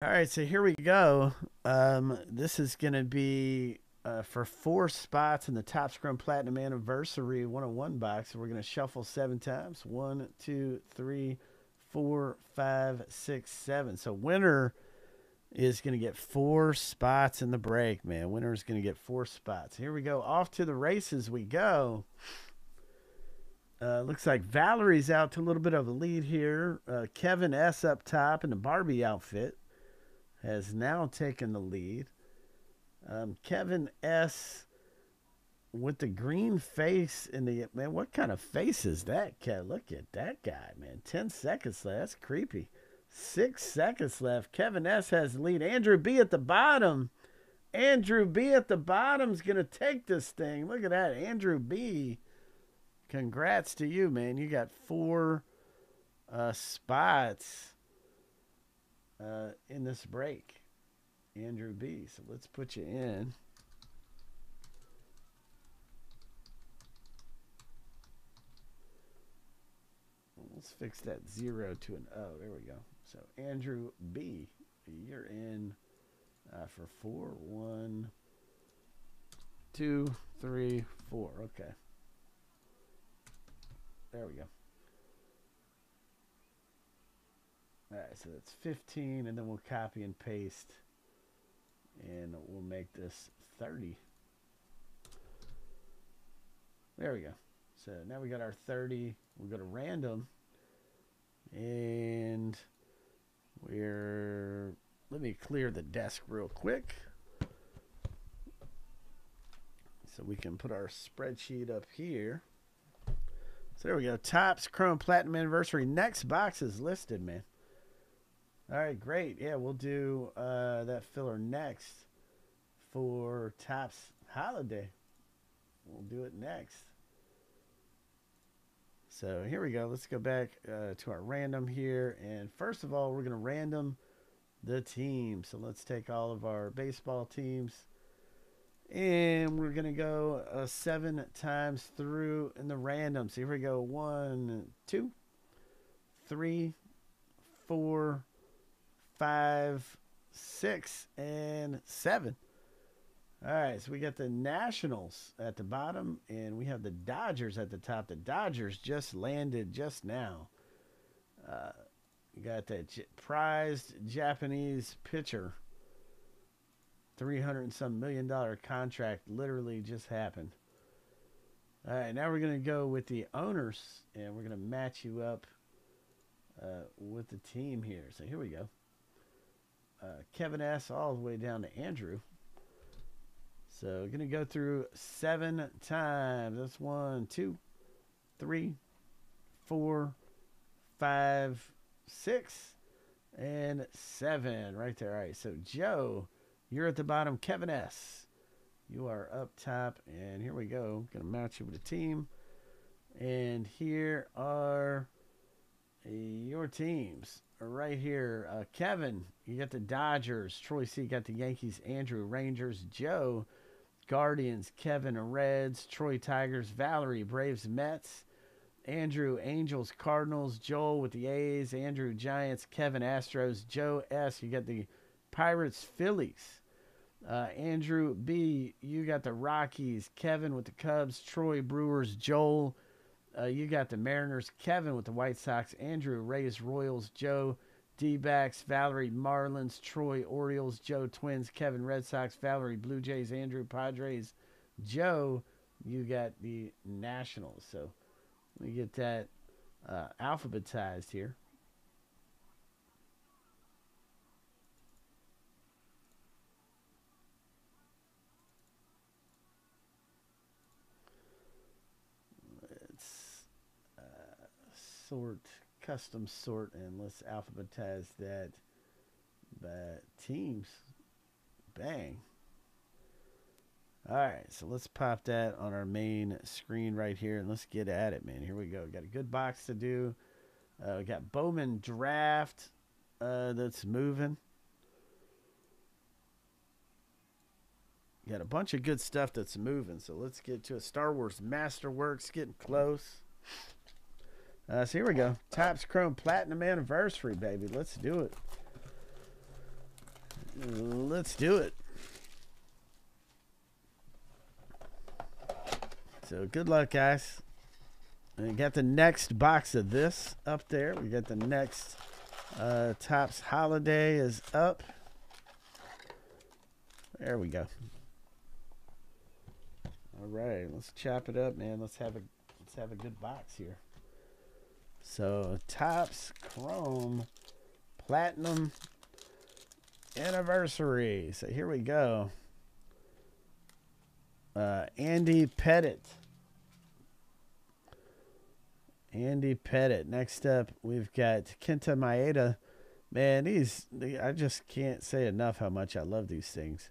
All right, so here we go. Um, this is going to be uh, for four spots in the Topps Chrome Platinum Anniversary 101 box. We're going to shuffle seven times. One, two, three, four, five, six, seven. So winner is going to get four spots in the break, man. Winner is going to get four spots. Here we go. Off to the races we go. Uh, looks like Valerie's out to a little bit of a lead here. Uh, Kevin S up top in the Barbie outfit has now taken the lead. Um, Kevin S. with the green face in the man. What kind of face is that, Kev? Look at that guy, man. Ten seconds left. That's creepy. Six seconds left. Kevin S. has the lead. Andrew B. at the bottom. Andrew B. at the bottom's gonna take this thing. Look at that, Andrew B. Congrats to you, man. You got four uh, spots uh, in this break, Andrew B. So let's put you in. Let's fix that zero to an O. There we go. So Andrew B, you're in uh, for four. One, two, three, four. Okay. There we go. All right, so that's 15, and then we'll copy and paste, and we'll make this 30. There we go. So now we got our 30. We'll go to random, and we're, let me clear the desk real quick. So we can put our spreadsheet up here. So there we go. Topps Chrome Platinum Anniversary. Next box is listed, man. All right, great. Yeah, we'll do uh, that filler next for Topps Holiday. We'll do it next. So here we go. Let's go back uh, to our random here. And first of all, we're going to random the team. So let's take all of our baseball teams. And we're going to go uh, seven times through in the random. So here we go. One, two, three, four, five, six, and seven. All right, so we got the Nationals at the bottom, and we have the Dodgers at the top. The Dodgers just landed just now. Uh, got that j- prized Japanese pitcher. 300 and some million dollar contract literally just happened. All right, now we're going to go with the owners, and we're going to match you up uh, with the team here. So here we go uh, Kevin S. all the way down to Andrew. So going to go through seven times. That's one, two, three, four, five, six, and seven right there. All right. So Joe, you're at the bottom. Kevin S. You are up top, and here we go. Going to match you with a team, and here are your teams right here. Uh, Kevin, you got the Dodgers. Troy C got the Yankees. Andrew Rangers. Joe Guardians. Kevin Reds. Troy Tigers. Valerie Braves Mets. Andrew Angels Cardinals. Joel with the A's. Andrew Giants. Kevin Astros. Joe S. You got the Pirates Phillies. Uh, Andrew B. You got the Rockies. Kevin with the Cubs. Troy Brewers. Joel. Uh, you got the Mariners, Kevin with the White Sox, Andrew Rays Royals, Joe D backs, Valerie Marlins, Troy Orioles, Joe Twins, Kevin Red Sox, Valerie Blue Jays, Andrew Padres, Joe. You got the Nationals. So let me get that uh, alphabetized here. Sort, custom sort, and let's alphabetize that by teams. Bang. All right, so let's pop that on our main screen right here, and let's get at it, man. Here we go. Got a good box to do. Uh, we got Bowman Draft uh, that's moving. Got a bunch of good stuff that's moving, so let's get to a Star Wars Masterworks getting close. Uh, so here we go. Topps Chrome Platinum Anniversary, baby. Let's do it. let's do it. So good luck, guys. We got the next box of this up there. We got the next uh, Topps Holiday is up. There we go. All right, let's chop it up, man. Let's have a let's have a good box here. So Topps Chrome Platinum Anniversary. So here we go. Uh, Andy Pettitte. Andy Pettitte. Next up, we've got Kenta Maeda. Man, these I just can't say enough how much I love these things.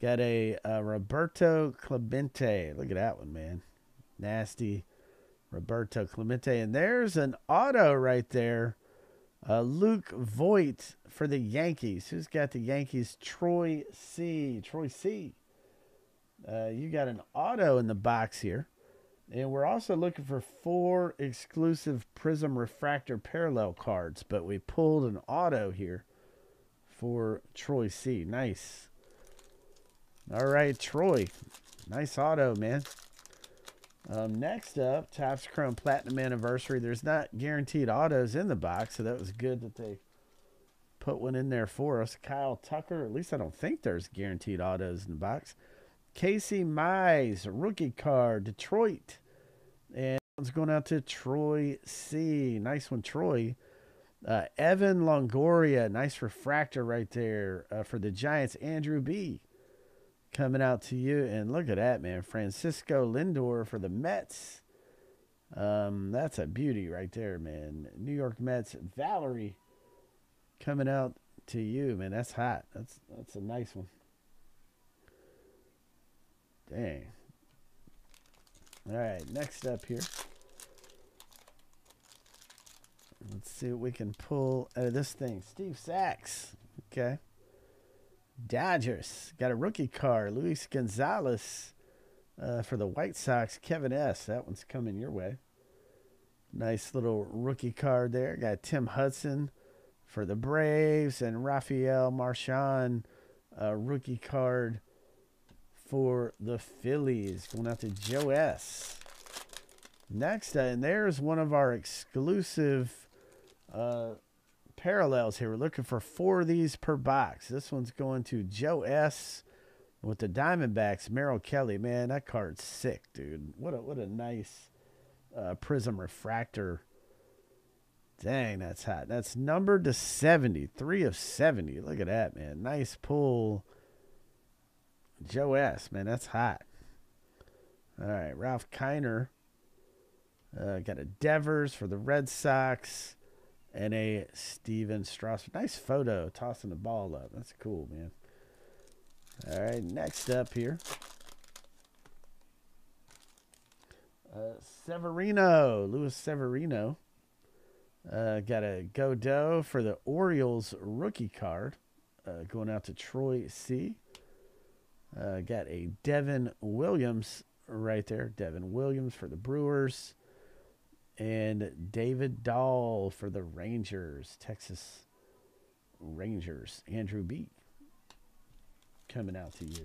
Got a, a Roberto Clemente. Look at that one, man. Nasty Roberto Clemente. And there's an auto right there. Uh, Luke Voit for the Yankees. Who's got the Yankees? Troy C. Troy C. Uh, you got an auto in the box here. And we're also looking for four exclusive Prism Refractor parallel cards, but we pulled an auto here for Troy C. Nice. All right, Troy. Nice auto, man. Um, next up, Topps Chrome Platinum Anniversary. There's not guaranteed autos in the box, so that was good that they put one in there for us. Kyle Tucker. At least I don't think there's guaranteed autos in the box. Casey Mize, rookie card, Detroit. And it's going out to Troy C. Nice one, Troy. Uh, Evan Longoria, nice refractor right there uh, for the Giants. Andrew B. coming out to you. And look at that, man. Francisco Lindor for the Mets. Um, that's a beauty right there, man. New York Mets. Valerie coming out to you, man. That's hot. That's that's a nice one. Dang. All right, next up here. Let's see what we can pull out of this thing. Steve Sax. Okay. Dodgers. Got a rookie card. Luis Gonzalez uh, for the White Sox. Kevin S. That one's coming your way. Nice little rookie card there. Got Tim Hudson for the Braves and Rafael Marchan, uh, rookie card for the Phillies. Going out to Joe S. Next, uh, and there's one of our exclusive uh, parallels here. We're looking for four of these per box. This one's going to Joe S. with the Diamondbacks. Merrill Kelly, man, that card's sick, dude. What a what a nice uh, prism refractor. Dang, that's hot. That's numbered to 70. Three of 70. Look at that, man. Nice pull Joe S. Man, that's hot. All right, Ralph Kiner. Uh, got a Devers for the Red Sox and a Stephen Strasburg. Nice photo tossing the ball up. That's cool, man. All right, next up here. Uh, Severino, Luis Severino. Uh, got a Godot for the Orioles rookie card. Uh, going out to Troy C. Uh, got a Devin Williams right there. Devin Williams for the Brewers. And David Dahl for the Rangers. Texas Rangers. Andrew B. Coming out to you.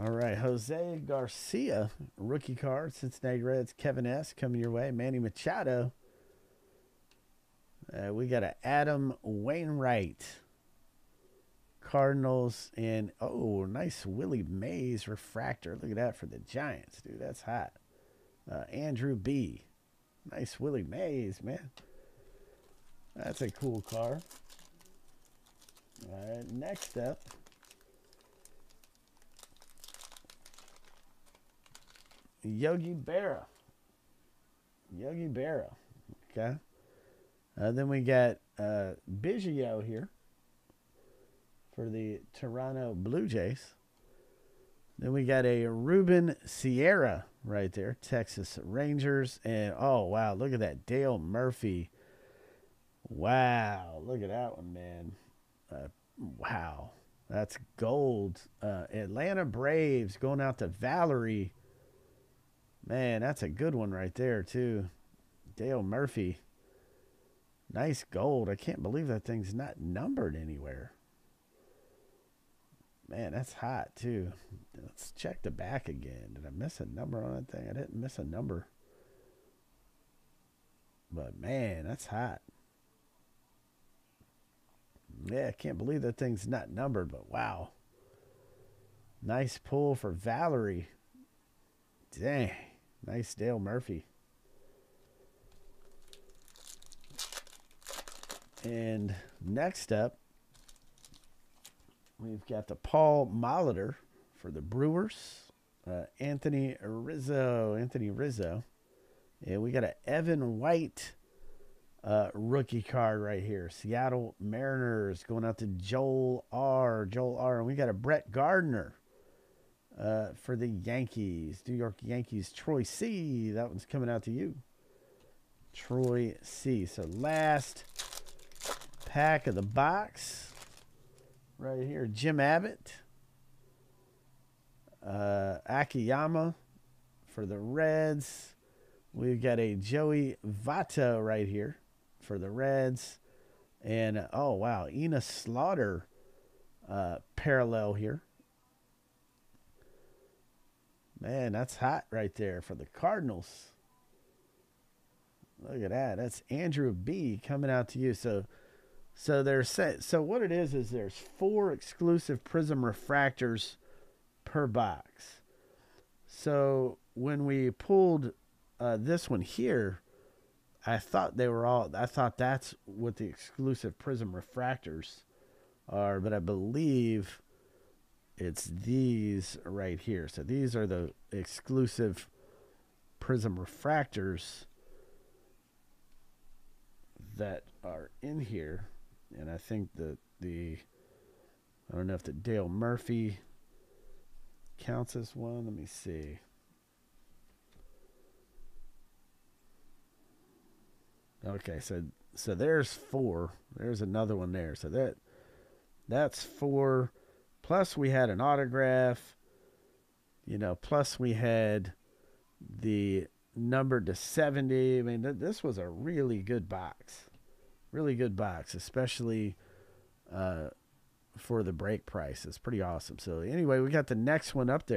All right, Jose Garcia, rookie card, Cincinnati Reds. Kevin S. coming your way. Manny Machado uh, we got a Adam Wainwright, Cardinals, and oh, nice Willie Mays refractor. Look at that for the Giants, dude. That's hot. Uh, Andrew B. Nice Willie Mays, man. That's a cool car. All right, next up. Yogi Berra. Yogi Berra. Okay. Uh, then we got uh, Biggio here for the Toronto Blue Jays. Then we got a Ruben Sierra right there, Texas Rangers. And oh, wow, look at that. Dale Murphy. Wow, look at that one, man. Uh, wow, that's gold. Uh, Atlanta Braves going out to Valerie. Man, that's a good one right there, too. Dale Murphy. Nice gold. I can't believe that thing's not numbered anywhere. Man, that's hot too. Let's check the back again. Did I miss a number on that thing? I didn't miss a number. But man, that's hot. Yeah, I can't believe that thing's not numbered, but wow. Nice pull for Valerie. Dang. Nice Dale Murphy. And next up, we've got the Paul Molitor for the Brewers. Uh, Anthony Rizzo. Anthony Rizzo. And we got an Evan White uh, rookie card right here. Seattle Mariners going out to Joel R. Joel R. And we got a Brett Gardner uh, for the Yankees. New York Yankees. Troy C. That one's coming out to you. Troy C. So last pack of the box. Right here, Jim Abbott. Uh, Akiyama for the Reds. We've got a Joey Votto right here for the Reds. And, oh, wow, Enos Slaughter uh, parallel here. Man, that's hot right there for the Cardinals. Look at that. That's Andrew B coming out to you. So so there's so what it is is there's four exclusive prism refractors per box. So when we pulled uh, this one here, I thought they were all. I thought that's what the exclusive prism refractors are, but I believe it's these right here. So these are the exclusive prism refractors that are in here and I think that the I don't know if the Dale Murphy counts as one. Let me see. Okay, so so there's four. There's another one there. So that that's four. Plus we had an autograph. You know, plus we had the number to 70. I mean, th- this was a really good box really good box, especially uh, for the break price. It's pretty awesome. So anyway, we got the next one up there.